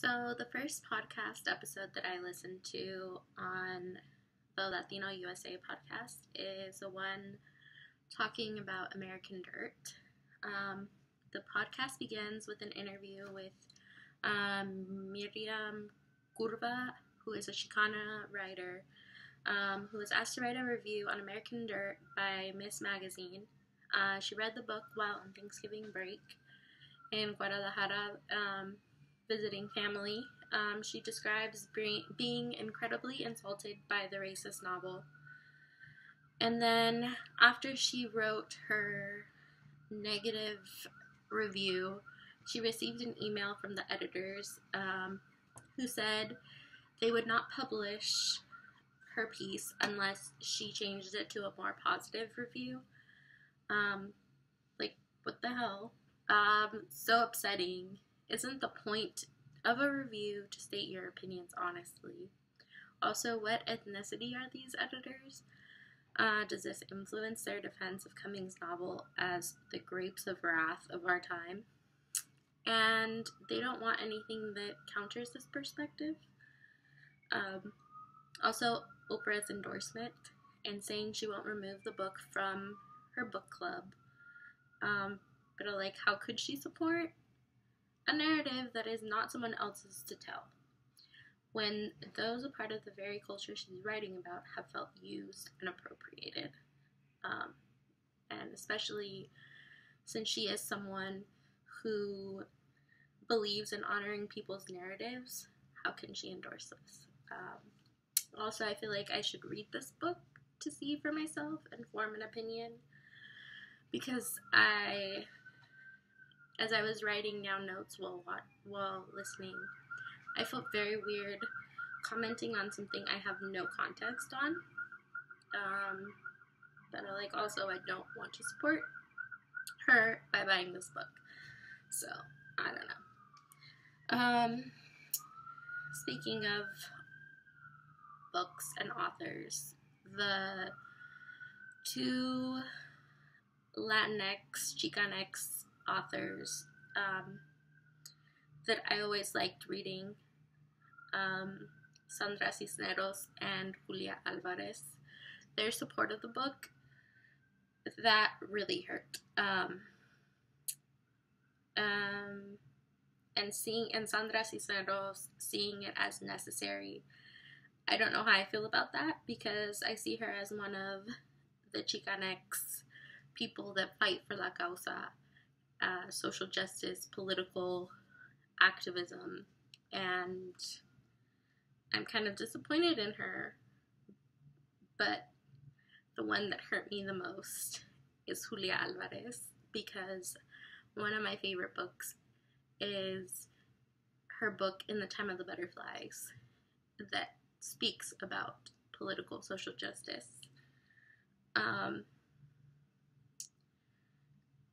So, the first podcast episode that I listened to on the Latino USA podcast is the one talking about American Dirt. Um, the podcast begins with an interview with um, Myriam Gurba, who is a Chicana writer, um, who was asked to write a review on American Dirt by Ms. Magazine. Uh, she read the book while on Thanksgiving break in Guadalajara um, visiting family. Um, she describes being, being incredibly insulted by the racist novel. And then, after she wrote her negative review, she received an email from the editors um, who said they would not publish her piece unless she changed it to a more positive review. Um, like, what the hell? Um, so upsetting. Isn't the point of a review to state your opinions honestly? Also, what ethnicity are these editors? Uh, does this influence their defense of Cummins' novel as the grapes of wrath of our time? And they don't want anything that counters this perspective. Um, also, Oprah's endorsement and saying she won't remove the book from her book club. Um, but like, how could she support a narrative that is not someone else's to tell? When those a part of the very culture she's writing about have felt used and appropriated. Um, and especially since she is someone who believes in honoring people's narratives, how can she endorse this? Um, also, I feel like I should read this book to see for myself and form an opinion because I, as I was writing down notes while while listening, I felt very weird commenting on something I have no context on. Um, but I like also I don't want to support her by buying this book. So I don't know. Um, speaking of books and authors. The two Latinx, Chicanx authors um, that I always liked reading um, Sandra Cisneros and Julia Alvarez. Their support of the book, that really hurt. Um, um, and seeing and Sandra Cisneros seeing it as necessary I don't know how I feel about that because I see her as one of the Chicanx people that fight for la causa, uh, social justice, political activism, and I'm kind of disappointed in her. But the one that hurt me the most is Julia Alvarez because one of my favorite books is her book In the Time of the Butterflies that speaks about political social justice. Um,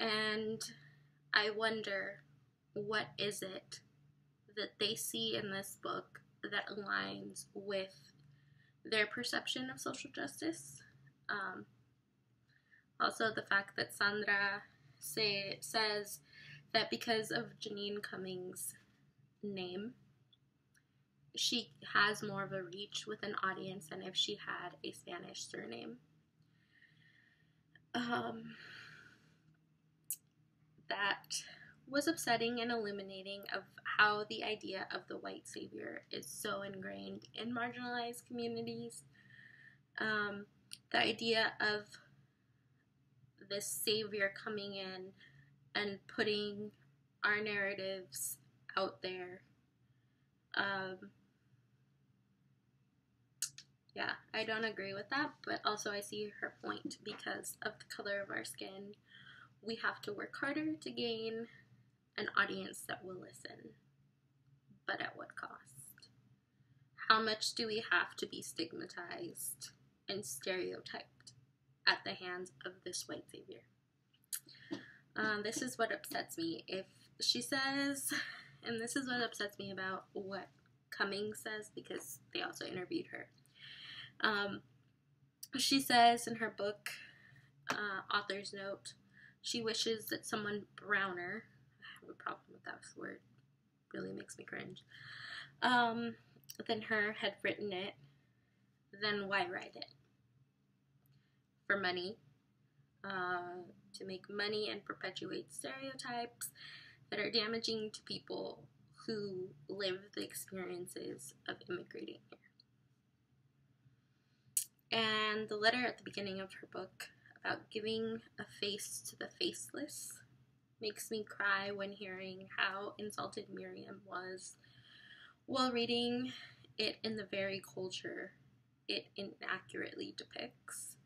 and I wonder what is it that they see in this book that aligns with their perception of social justice. Um, also, the fact that Sandra say, says that because of Jeanine Cummins' name, she has more of a reach with an audience than if she had a Spanish surname. Um, that was upsetting and illuminating of how the idea of the white savior is so ingrained in marginalized communities. Um, the idea of this savior coming in and putting our narratives out there um, yeah, I don't agree with that, but also I see her point because of the color of our skin. We have to work harder to gain an audience that will listen. But at what cost? How much do we have to be stigmatized and stereotyped at the hands of this white savior? Um, this is what upsets me. If she says, and this is what upsets me about what Cummins says because they also interviewed her um, she says in her book, uh, author's note, she wishes that someone browner, I have a problem with that word, really makes me cringe. Um, than her had written it, then why write it? For money, uh, to make money and perpetuate stereotypes that are damaging to people who live the experiences of immigrating here. And the letter at the beginning of her book about giving a face to the faceless makes me cry when hearing how insulted Myriam was while reading it in the very culture it inaccurately depicts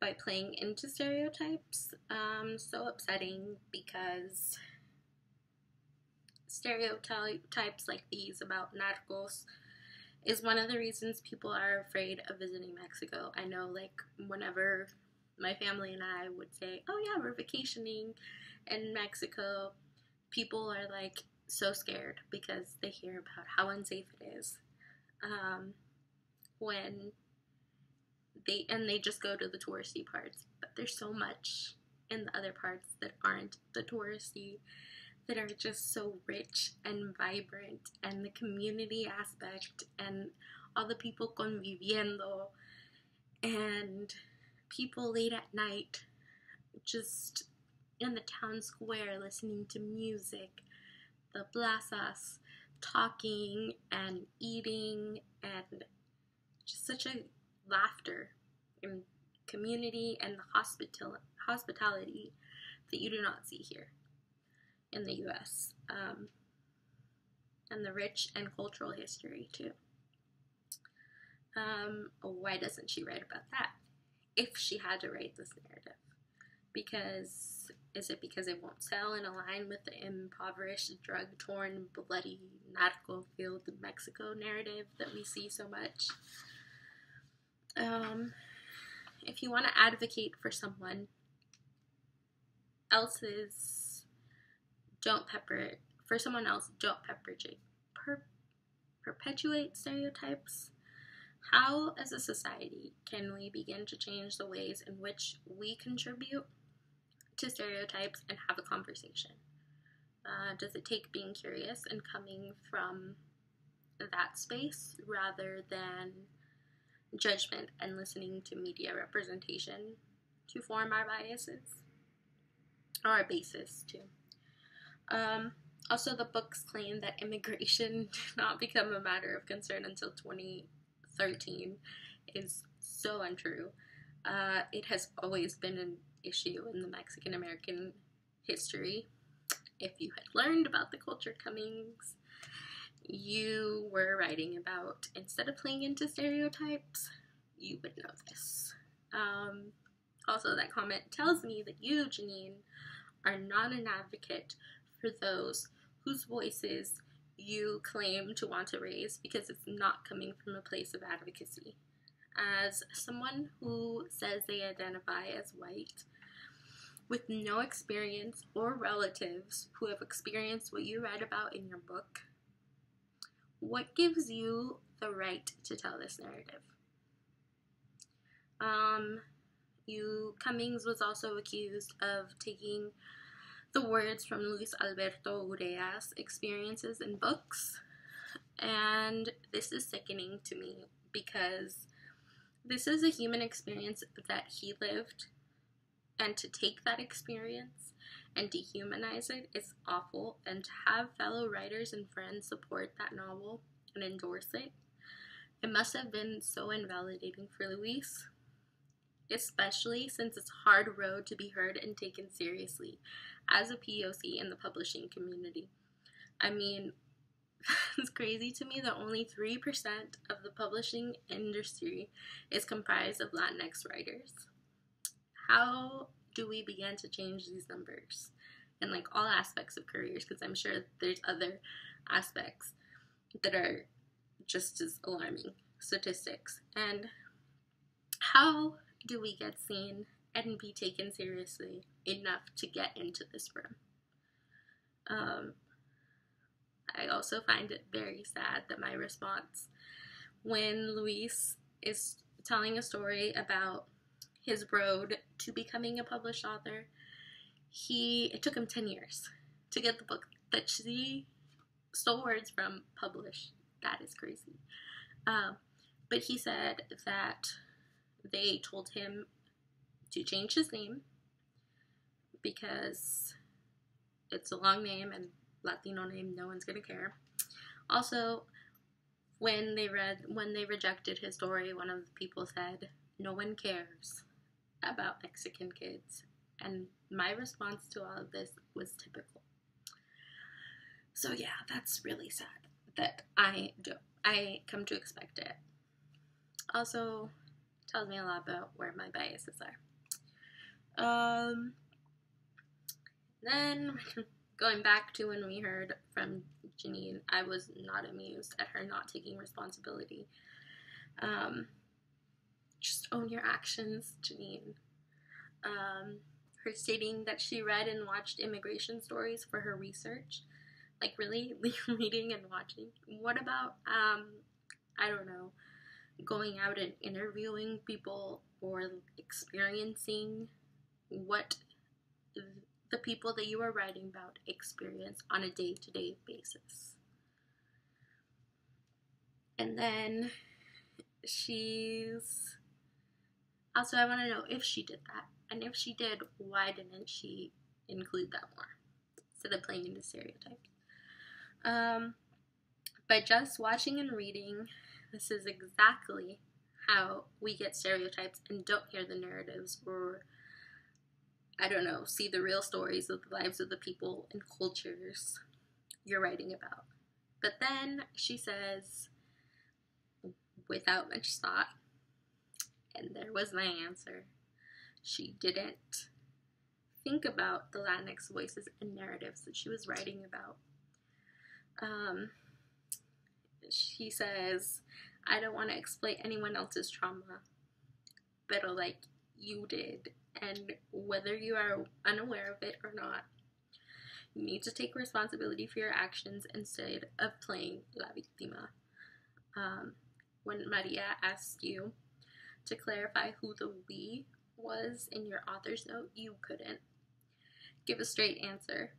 by playing into stereotypes. Um, so upsetting because stereotypes like these about narcos is one of the reasons people are afraid of visiting Mexico. I know, like, whenever my family and I would say, Oh, yeah, we're vacationing in Mexico, people are like so scared because they hear about how unsafe it is. Um, when they and they just go to the touristy parts, but there's so much in the other parts that aren't the touristy that are just so rich and vibrant and the community aspect and all the people conviviendo and people late at night just in the town square listening to music, the plazas, talking and eating, and just such a laughter and community and the hospital hospitality that you do not see here in the U.S. Um, and the rich and cultural history too. Um, why doesn't she write about that? If she had to write this narrative, because is it because it won't sell and align with the impoverished, drug torn, bloody, narco filled Mexico narrative that we see so much? Um, if you want to advocate for someone else's, don't pepper for someone else, don't perpetuate per, perpetuate stereotypes. How, as a society, can we begin to change the ways in which we contribute to stereotypes and have a conversation? Uh, does it take being curious and coming from that space rather than judgment and listening to media representation to form our biases or our basis too? Um, also, the books claim that immigration did not become a matter of concern until 2013 is so untrue. Uh, it has always been an issue in the Mexican American history. If you had learned about the culture comings you were writing about, instead of playing into stereotypes, you would know this. Um, also, that comment tells me that you, Jeanine, are not an advocate for those whose voices you claim to want to raise because it's not coming from a place of advocacy. As someone who says they identify as white, with no experience or relatives who have experienced what you read about in your book, what gives you the right to tell this narrative? Um, you Cummins was also accused of taking the words from Luis Alberto Urrea's experiences in books, and this is sickening to me because this is a human experience that he lived. And to take that experience and dehumanize it is awful. And to have fellow writers and friends support that novel and endorse it, it must have been so invalidating for Luis, especially since it's hard road to be heard and taken seriously as a POC in the publishing community. I mean, it's crazy to me that only 3% of the publishing industry is comprised of Latinx writers how do we begin to change these numbers in like all aspects of careers? Because I'm sure there's other aspects that are just as alarming statistics. And how do we get seen and be taken seriously enough to get into this room? Um, I also find it very sad that my response when Luis is telling a story about his road to becoming a published author, he it took him 10 years to get the book that she stole words from published. That is crazy. Um, but he said that they told him to change his name because it's a long name and Latino name, no one's gonna care. Also, when they read when they rejected his story, one of the people said, "No one cares about Mexican kids," and my response to all of this was typical. So yeah, that's really sad that I do. I come to expect it. Also, tells me a lot about where my biases are. Um, then going back to when we heard from Jeanine, I was not amused at her not taking responsibility. Um, just own your actions, Jeanine. Um, her stating that she read and watched immigration stories for her research. Like, really? Reading and watching? What about, um, I don't know, going out and interviewing people or experiencing what the people that you are writing about experience on a day to day basis. And then she's also, I want to know if she did that. And if she did, why didn't she include that more instead of playing into stereotypes? Um, but just watching and reading, this is exactly how we get stereotypes and don't hear the narratives or I don't know, see the real stories of the lives of the people and cultures you're writing about. But then she says, without much thought, and there was my answer, she didn't think about the Latinx voices and narratives that she was writing about. Um, she says, I don't want to explain anyone else's trauma, but like you did and whether you are unaware of it or not, you need to take responsibility for your actions instead of playing la víctima. Um, when Maria asked you to clarify who the we was in your author's note, you couldn't give a straight answer.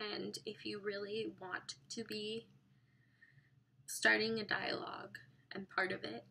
And if you really want to be starting a dialogue and part of it,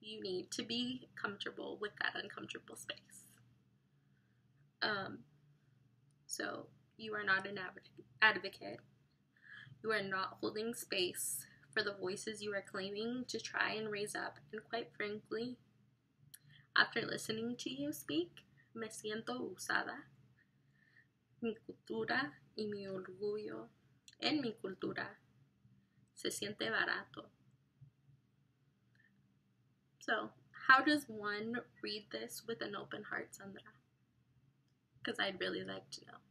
you need to be comfortable with that uncomfortable space. Um, so you are not an advocate. You are not holding space for the voices you are claiming to try and raise up. And quite frankly, after listening to you speak, me siento usada. Mi cultura y mi orgullo en mi cultura se siente barato. So, how does one read this with an open heart, Sandra? Because I'd really like to know.